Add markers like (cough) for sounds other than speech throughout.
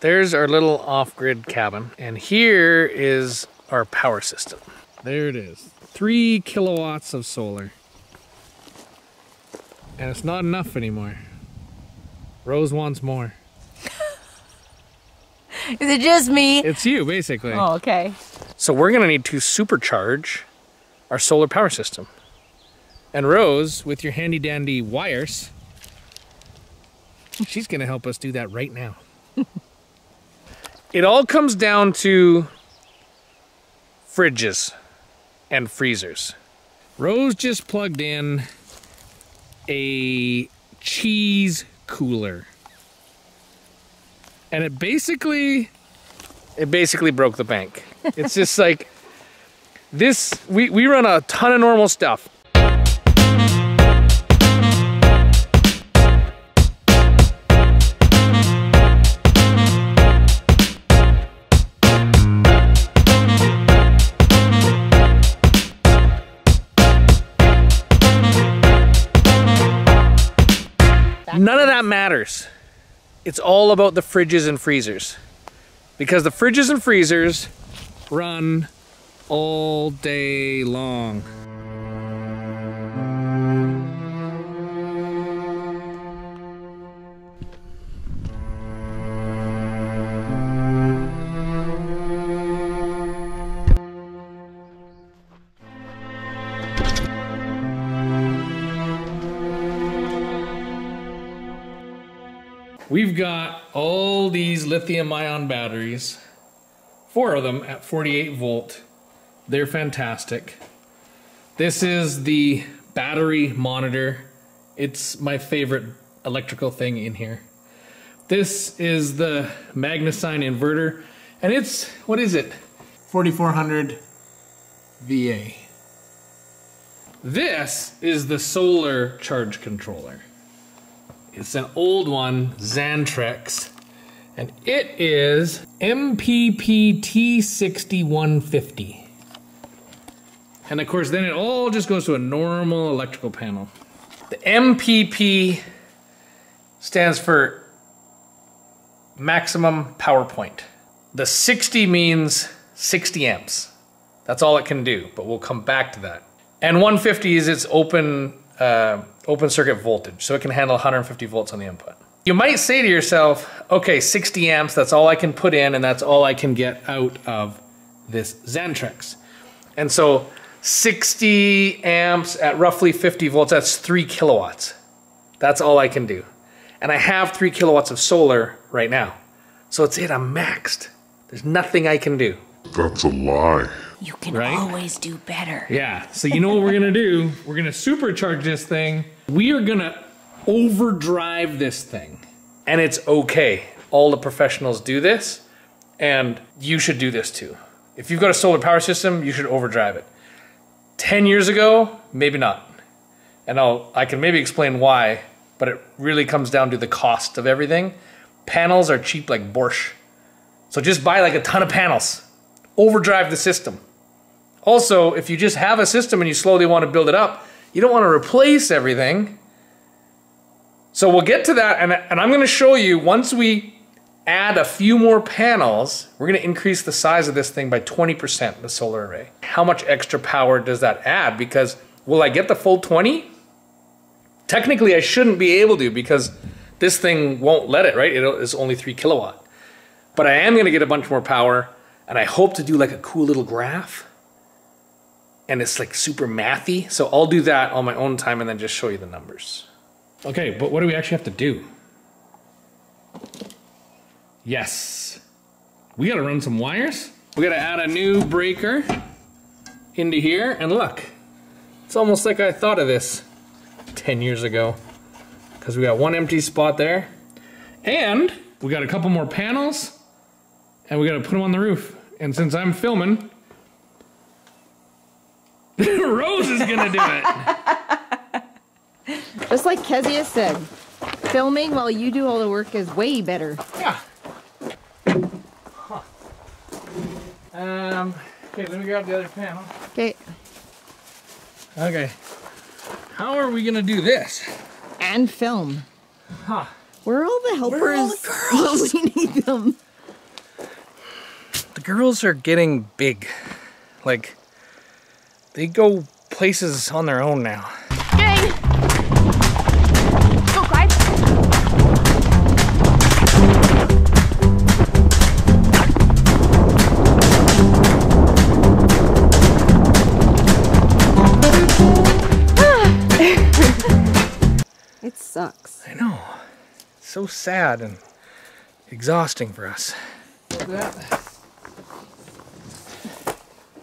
there's our little off-grid cabin. And here is our power system. There it is. Three kilowatts of solar. And it's not enough anymore. Rose wants more. (laughs) Is it just me? It's you, basically. Oh, okay. So we're gonna need to supercharge our solar power system. And Rose, with your handy dandy wires, she's gonna help us do that right now. (laughs) it all comes down to fridges and freezers. Rose just plugged in a cheese cooler. And it basically it basically broke the bank. It's just (laughs) like this we, we run a ton of normal stuff. That matters. It's all about the fridges and freezers. Because the fridges and freezers run all day long. Got all these lithium ion batteries, four of them at 48 volt. They're fantastic. This is the battery monitor. It's my favorite electrical thing in here. This is the MagnaSine inverter, and it's, what is it? 4400 VA. This is the solar charge controller. It's an old one, Xantrex, and it is MPPT6150. And of course, then it all just goes to a normal electrical panel. The MPP stands for maximum power point. The 60 means 60 amps. That's all it can do, but we'll come back to that. And 150 is its open uh, open circuit voltage, so it can handle 150 volts on the input. You might say to yourself, okay, 60 amps, that's all I can put in and that's all I can get out of this Xantrex. And so 60 amps at roughly 50 volts, that's three kilowatts. That's all I can do. And I have three kilowatts of solar right now. So it's it, I'm maxed. There's nothing I can do. That's a lie. You can Right? always do better. Yeah. So you know what we're gonna do? We're gonna supercharge this thing. We are gonna overdrive this thing. And it's okay. All the professionals do this, and you should do this too. If you've got a solar power system, you should overdrive it. 10 years ago, maybe not. And I'll I can maybe explain why, but it really comes down to the cost of everything. Panels are cheap like borscht. So just buy like a ton of panels. Overdrive the system. Also, if you just have a system and you slowly want to build it up, you don't want to replace everything. So we'll get to that, and, and I'm going to show you once we add a few more panels, we're going to increase the size of this thing by 20%, the solar array. How much extra power does that add? Because will I get the full 20? Technically, I shouldn't be able to because this thing won't let it, right? It is only 3 kilowatt. But I am going to get a bunch more power, and I hope to do like a cool little graph and it's like super mathy. So I'll do that on my own time and then just show you the numbers. Okay, but what do we actually have to do? Yes. We gotta run some wires. We gotta add a new breaker into here and look. It's almost like I thought of this 10 years ago. Because we got one empty spot there. And we got a couple more panels and we gotta put them on the roof. And since I'm filming, (laughs) Rose is gonna do it. Just like Kezia said, filming while you do all the work is way better. Yeah. Huh. Um. Okay, let me grab the other panel. Okay, Okay. How are we gonna do this? and film. Huh. Where are all the helpers Where are all the girls? (laughs) we need them? the girls are getting big. Like, they go places on their own now. Gang! Go, Clyde! (laughs) It sucks. I know. It's so sad and exhausting for us.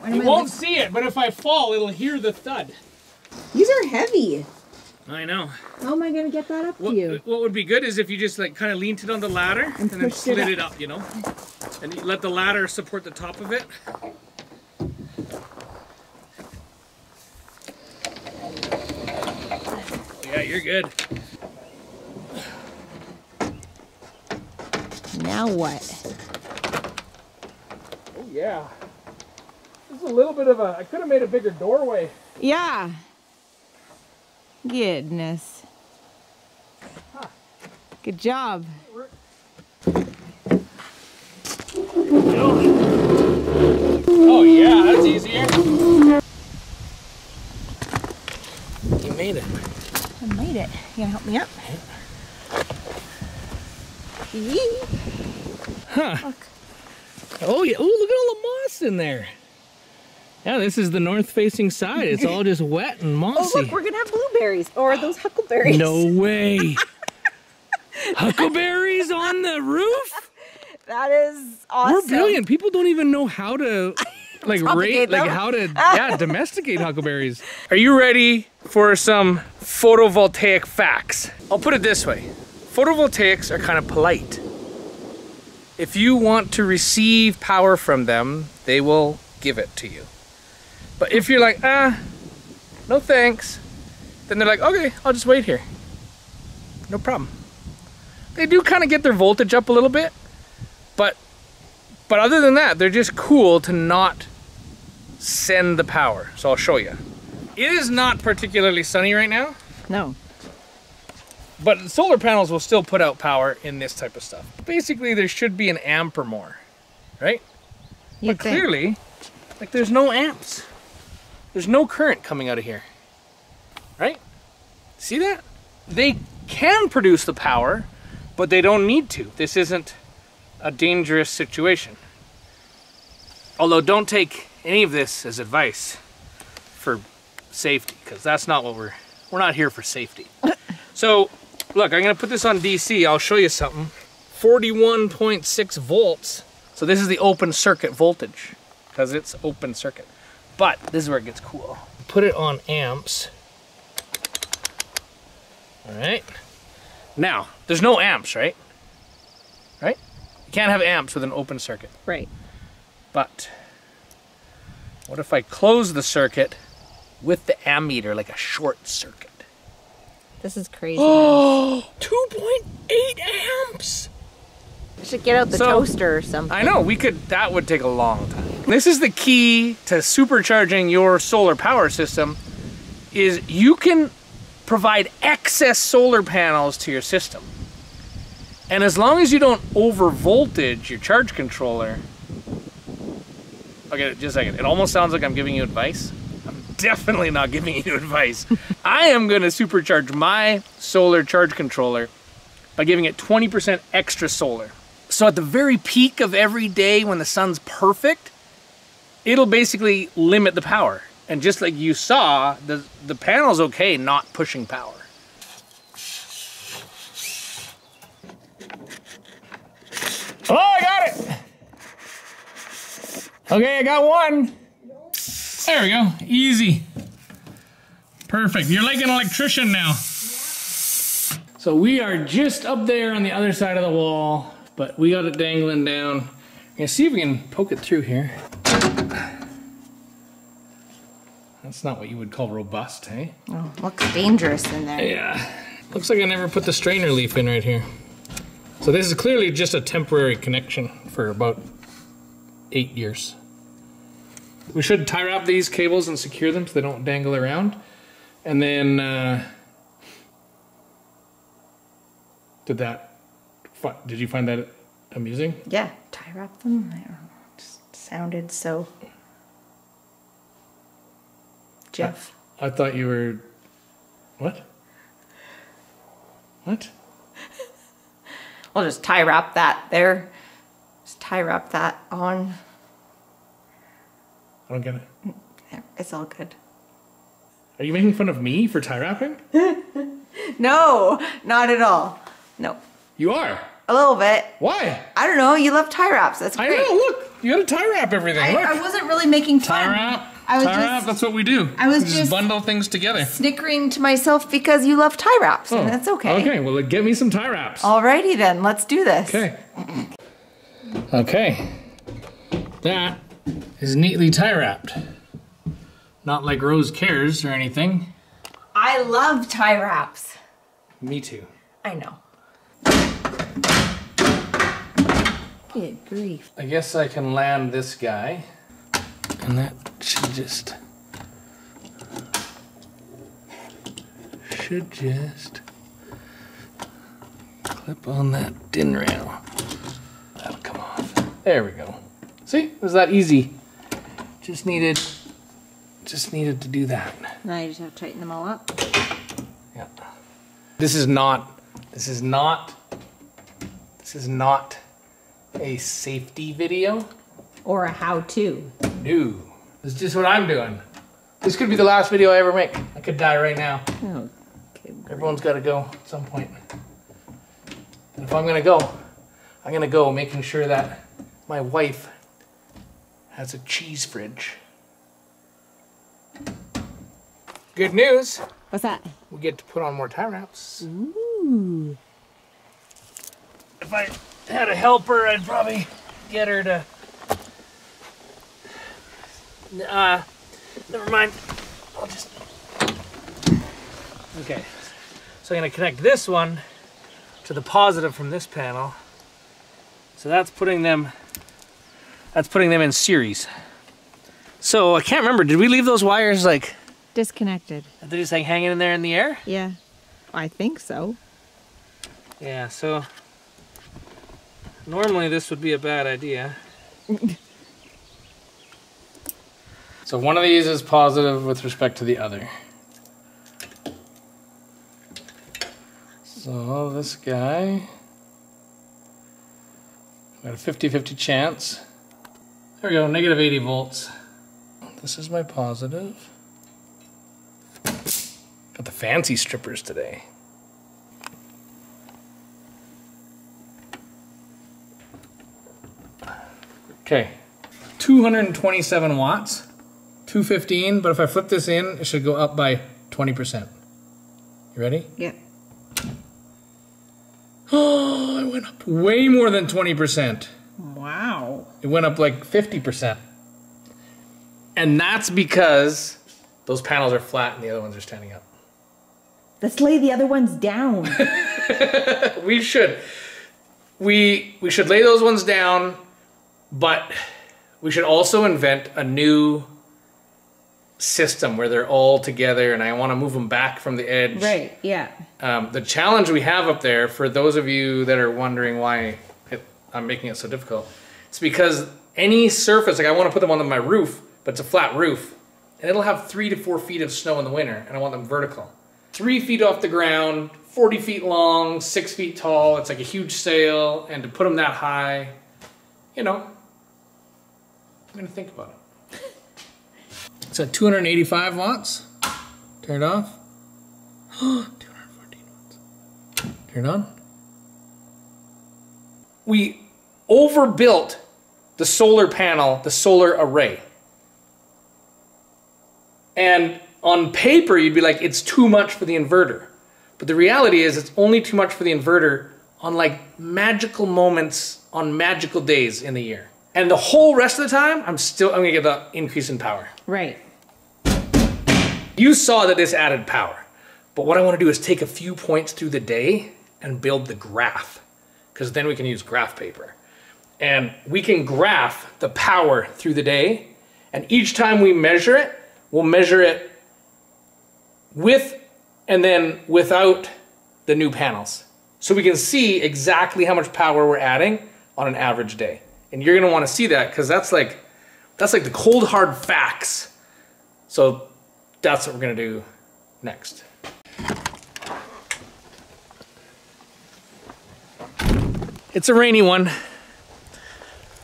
You won't see it, but if I fall, it'll hear the thud. These are heavy. I know. How am I gonna get that up What, to you? what would be good is if you just like kind of leaned it on the ladder and, then pushed it slid up. it up, you know? And you let the ladder support the top of it. Yeah, you're good. Now what? Oh yeah. A little bit of a. I could have made a bigger doorway. Yeah. Goodness. Good job. Oh yeah, that's easier. You made it. I made it. You gonna help me up? Huh. Oh yeah. Oh, look at all the moss in there. Yeah, this is the north-facing side. It's all just wet and mossy. Oh look, we're gonna have blueberries or are those huckleberries. No way. (laughs) Huckleberries on the roof? That is awesome. We're brilliant. People don't even know how to (laughs) like rate Propagate like how to (laughs) yeah, domesticate huckleberries. Are you ready for some photovoltaic facts? I'll put it this way. Photovoltaics are kind of polite. If you want to receive power from them, they will give it to you. But if you're like, ah, no thanks, then they're like, okay, I'll just wait here. No problem. They do kind of get their voltage up a little bit, but but other than that, they're just cool to not send the power. So I'll show you. It is not particularly sunny right now, No. but solar panels will still put out power in this type of stuff. Basically, there should be an amp or more, right? You'd but think. clearly, like there's no amps. There's no current coming out of here. Right? See that? They can produce the power, but they don't need to. This isn't a dangerous situation. Although don't take any of this as advice for safety because that's not what we're we're not here for safety. (coughs) so, look, I'm going to put this on DC. I'll show you something. 41.6 volts. So this is the open circuit voltage because it's open circuit. But this is where it gets cool. Put it on amps. All right. Now, there's no amps, right? Right? You can't have amps with an open circuit. Right. But what if I close the circuit with the ammeter like a short circuit? This is crazy. (gasps) Oh, 2.8 amps. I should get out the So- toaster or something. I know, we could, that would take a long time. This is the key to supercharging your solar power system is you can provide excess solar panels to your system. And as long as you don't over voltage your charge controller, okay, just a second. It almost sounds like I'm giving you advice. I'm definitely not giving you (laughs) advice. I am going to supercharge my solar charge controller by giving it 20% extra solar. So at the very peak of every day when the sun's perfect, it'll basically limit the power. And just like you saw, the, the panel's okay not pushing power. Oh, I got it! Okay, I got one. There we go. Easy. Perfect. You're like an electrician now. So we are just up there on the other side of the wall, but we got it dangling down. Gonna see if we can poke it through here. That's not what you would call robust, hey? Oh, looks dangerous in there. Yeah. Looks like I never put the strain relief in right here. So this is clearly just a temporary connection for about eight years. We should tie wrap these cables and secure them so they don't dangle around. And then, uh, did that, did you find that amusing? Yeah, tie wrap them. I. Just sounded so. Jeff. I thought you were. What? What? I'll just tie wrap that there. Just tie wrap that on. I don't get it. It's all good. Are you making fun of me for tie wrapping? (laughs) No, not at all. No, You are. a little bit. Why? I don't know. You love tie wraps. That's great. I know. Look, you got to tie wrap everything. I, look. I wasn't really making fun. tie wrap. I was tie just wrap. That's what we do. I was We just- bundle things together. snickering to myself because you love tie wraps, and oh, that's okay. Oh, Okay. Well, get me some tie wraps. Alrighty then, let's do this. Okay. Okay. That is neatly tie wrapped. Not like Rose cares or anything. I love tie wraps. Me too. I know. Good grief. I guess I can land this guy. And that should just. Should just. Clip on that DIN rail. That'll come off. There we go. See? It was that easy. Just needed. Just needed to do that. Now you just have to tighten them all up. Yeah. This is not. This is not. This is not a safety video. Or a how-to. No. This is just what I'm doing. This could be the last video I ever make. I could die right now. Oh, okay. Everyone's got to go at some point. And if I'm going to go, I'm going to go making sure that my wife has a cheese fridge. Good news. What's that? We get to put on more tie wraps. Ooh. If I had a helper, I'd probably get her to. Uh, never mind. I'll just. Okay. So I'm gonna connect this one to the positive from this panel. So that's putting them. That's putting them in series. So I can't remember. Did we leave those wires like? Disconnected. Are they just like hanging in there in the air? Yeah. I think so. Yeah, so normally this would be a bad idea. (laughs) so one of these is positive with respect to the other. So this guy got a 50-50 chance. There we go, negative 80 volts. This is my positive. Got the fancy strippers today. Okay, 227 watts, 215, but if I flip this in, it should go up by 20%. You ready? Yeah. Oh, (gasps) it went up way more than 20%. Wow. It went up like 50%. And that's because those panels are flat and the other ones are standing up. Let's lay the other ones down. (laughs) We should. We we should lay those ones down, but we should also invent a new system where they're all together and I want to move them back from the edge. right, yeah. Um, the challenge we have up there, for those of you that are wondering why it, I'm making it so difficult, it's because any surface, like I want to put them on my roof, but it's a flat roof, and it'll have three to four feet of snow in the winter, and I want them vertical. Three feet off the ground, 40 feet long, six feet tall, it's like a huge sail, and to put them that high, you know, I'm going to think about it. It's at 285 watts. Turn it off. (gasps) 214 watts. Turn it on. We overbuilt the solar panel, the solar array. And on paper, you'd be like, it's too much for the inverter. But the reality is, it's only too much for the inverter on like magical moments on magical days in the year. And the whole rest of the time, I'm still, I'm gonna get the increase in power. Right. You saw that this added power. But what I want to do is take a few points through the day and build the graph. Because then we can use graph paper. And we can graph the power through the day. And each time we measure it, we'll measure it with and then without the new panels. So we can see exactly how much power we're adding on an average day. And you're want to see that because that's like that's like the cold hard facts. So that's what we're gonna do next. It's a rainy one,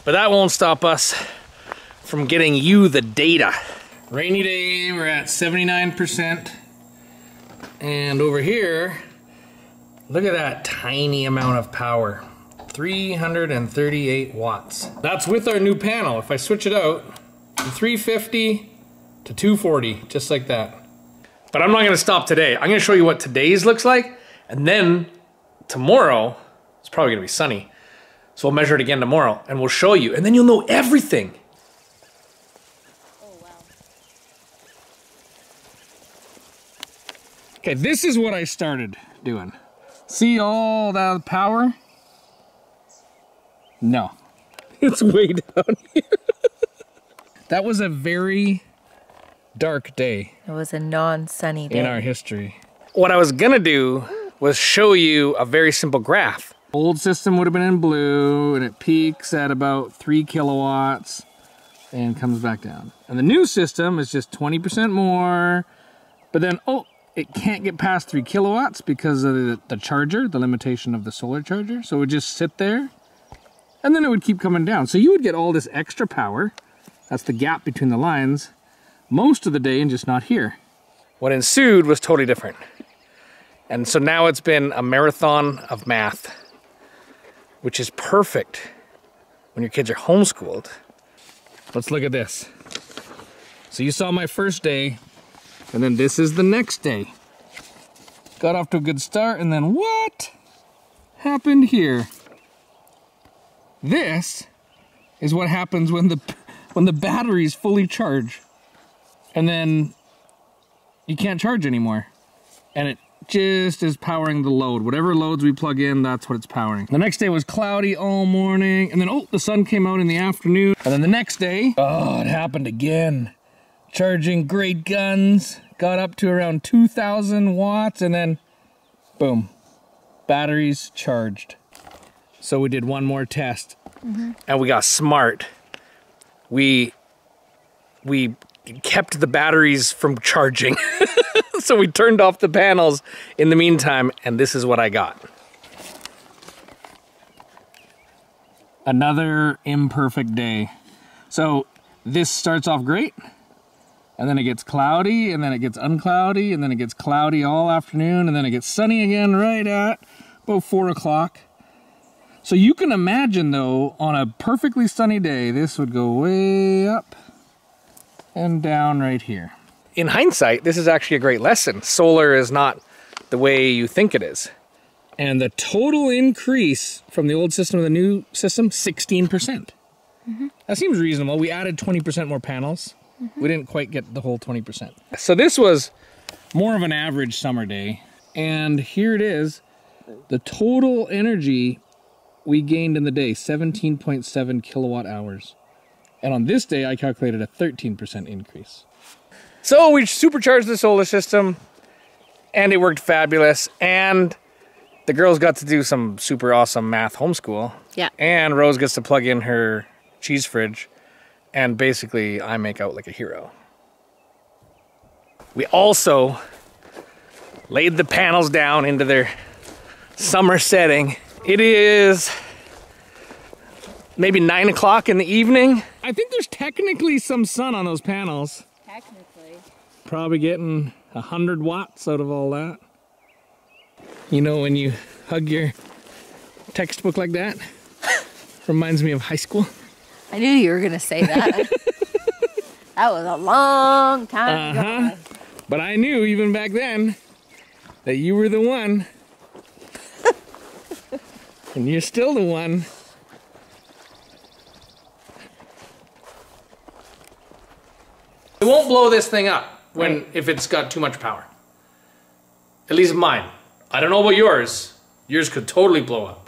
but that won't stop us from getting you the data. Rainy day, we're at 79%. And over here, look at that tiny amount of power. 338 watts. That's with our new panel. If I switch it out, from 350 to 240, just like that. But I'm not gonna stop today. I'm gonna show you what today's looks like, and then tomorrow, it's probably gonna be sunny. So we'll measure it again tomorrow, and we'll show you, and then you'll know everything. Okay, this is what I started doing. See all that power? No. (laughs) It's way down here. that was a very dark day It was a non-sunny day. in our history. What I was gonna do was show you a very simple graph. Old system would have been in blue and it peaks at about three kilowatts and comes back down. And the new system is just 20% more, but then, oh, it can't get past three kilowatts because of the, the charger, the limitation of the solar charger. So it would just sit there and then it would keep coming down. So you would get all this extra power. That's the gap between the lines most of the day and just not here. What ensued was totally different. And so now it's been a marathon of math, which is perfect when your kids are homeschooled. Let's look at this. So you saw my first day, and then this is the next day. Got off to a good start, and then what happened here? This is what happens when the when the batteries fully charge and then you can't charge anymore. And it just is powering the load. Whatever loads we plug in, that's what it's powering. The next day was cloudy all morning, and then oh, the sun came out in the afternoon. And then the next day, oh, it happened again. Charging great guns, got up to around 2,000 watts, and then boom, batteries charged. So we did one more test, mm-hmm. and we got smart. We we kept the batteries from charging. (laughs) so we turned off the panels in the meantime, and this is what I got. Another imperfect day. So this starts off great, and then it gets cloudy, and then it gets uncloudy, and then it gets cloudy all afternoon, and then it gets sunny again right at about four o'clock. So you can imagine though, on a perfectly sunny day, this would go way up and down right here. In hindsight, this is actually a great lesson. Solar is not the way you think it is. And the total increase from the old system to the new system, 16%. percent mm-hmm. That seems reasonable. We added 20% more panels. Mm-hmm. We didn't quite get the whole 20%. So this was more of an average summer day. And here it is. The total energy we gained in the day, 17.7 kilowatt hours. And on this day, I calculated a 13% increase. So we supercharged the solar system, and it worked fabulous. And the girls got to do some super awesome math homeschool. Yeah. And Rose gets to plug in her cheese fridge, and basically, I make out like a hero. We also laid the panels down into their summer setting. It is maybe nine o'clock in the evening. I think there's technically some sun on those panels. Technically. Probably getting a hundred watts out of all that. You know when you hug your textbook like that? (laughs) Reminds me of high school. I knew you were gonna say that. (laughs) that was a long time Uh-huh. ago. But I knew even back then that you were the one. And you're still the one. It won't blow this thing up when if it's got too much power. At least mine. I don't know about yours. Yours could totally blow up.